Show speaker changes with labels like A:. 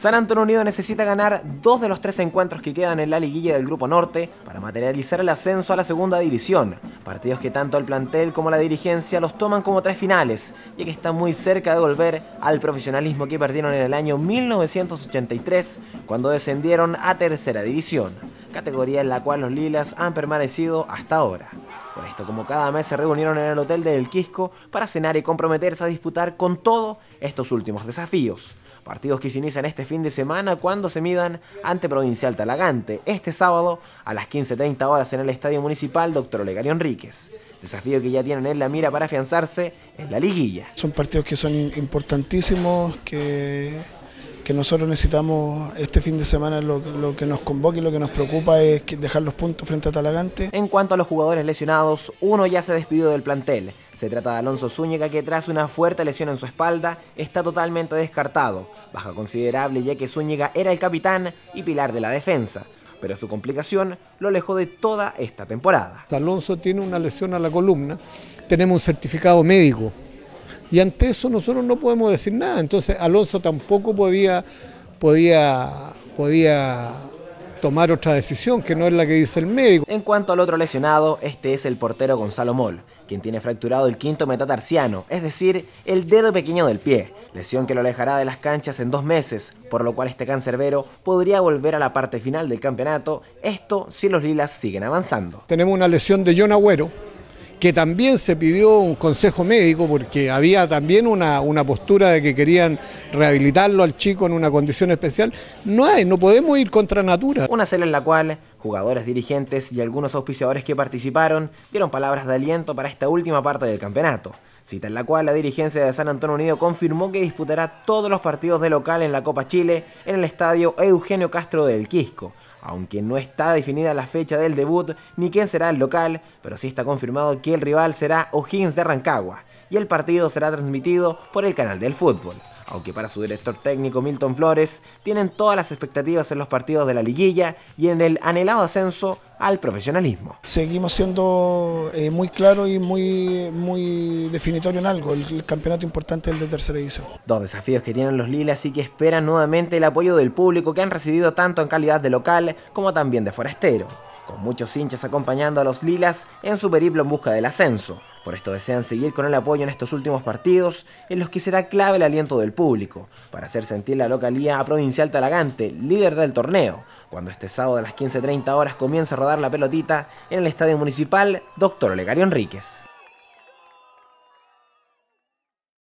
A: San Antonio Unido necesita ganar dos de los tres encuentros que quedan en la liguilla del Grupo Norte para materializar el ascenso a la segunda división. Partidos que tanto el plantel como la dirigencia los toman como tres finales, ya que están muy cerca de volver al profesionalismo que perdieron en el año 1983 cuando descendieron a tercera división, categoría en la cual los Lilas han permanecido hasta ahora. Por esto, como cada mes se reunieron en el hotel de El Quisco para cenar y comprometerse a disputar con todo estos últimos desafíos. Partidos que se inician este fin de semana cuando se midan ante Provincial Talagante, este sábado a las 15.30 horas en el Estadio Municipal Dr. Olegario Enríquez. Desafío que ya tienen en la mira para afianzarse en la liguilla.
B: Son partidos que son importantísimos, que, que nosotros necesitamos este fin de semana, lo, lo que nos convoca y lo que nos preocupa es dejar los puntos frente a Talagante.
A: En cuanto a los jugadores lesionados, uno ya se despidió del plantel. Se trata de Alonso Zúñiga que tras una fuerte lesión en su espalda está totalmente descartado, baja considerable ya que Zúñiga era el capitán y pilar de la defensa pero su complicación lo alejó de toda esta temporada.
C: Alonso tiene una lesión a la columna, tenemos un certificado médico y ante eso nosotros no podemos decir nada, entonces Alonso tampoco podía, podía, podía tomar otra decisión que no es la que dice el médico.
A: En cuanto al otro lesionado, este es el portero Gonzalo Moll, quien tiene fracturado el quinto metatarsiano, es decir, el dedo pequeño del pie, lesión que lo alejará de las canchas en dos meses, por lo cual este cancerbero podría volver a la parte final del campeonato, esto si los lilas siguen avanzando.
C: Tenemos una lesión de John Agüero, que también se pidió un consejo médico porque había también una, una, postura de que querían rehabilitarlo al chico en una condición especial. No hay, no podemos ir contra natura.
A: Una cena en la cual jugadores, dirigentes y algunos auspiciadores que participaron dieron palabras de aliento para esta última parte del campeonato. Cita en la cual la dirigencia de San Antonio Unido confirmó que disputará todos los partidos de local en la Copa Chile en el estadio Eugenio Castro del Quisco aunque no está definida la fecha del debut ni quién será el local, pero sí está confirmado que el rival será O'Higgins de Rancagua y el partido será transmitido por el canal del fútbol. Aunque para su director técnico Milton Flores tienen todas las expectativas en los partidos de la liguilla y en el anhelado ascenso al profesionalismo.
B: Seguimos siendo eh, muy claros y muy, muy definitorio en algo, el, campeonato importante es el de tercera división.
A: Dos desafíos que tienen los Lilas y que esperan nuevamente el apoyo del público que han recibido tanto en calidad de local como también de forastero con muchos hinchas acompañando a los Lilas en su periplo en busca del ascenso. Por esto desean seguir con el apoyo en estos últimos partidos, en los que será clave el aliento del público, para hacer sentir la localía a Provincial Talagante, líder del torneo, cuando este sábado a las 15.30 horas comienza a rodar la pelotita en el Estadio Municipal Dr. Olegario Enríquez.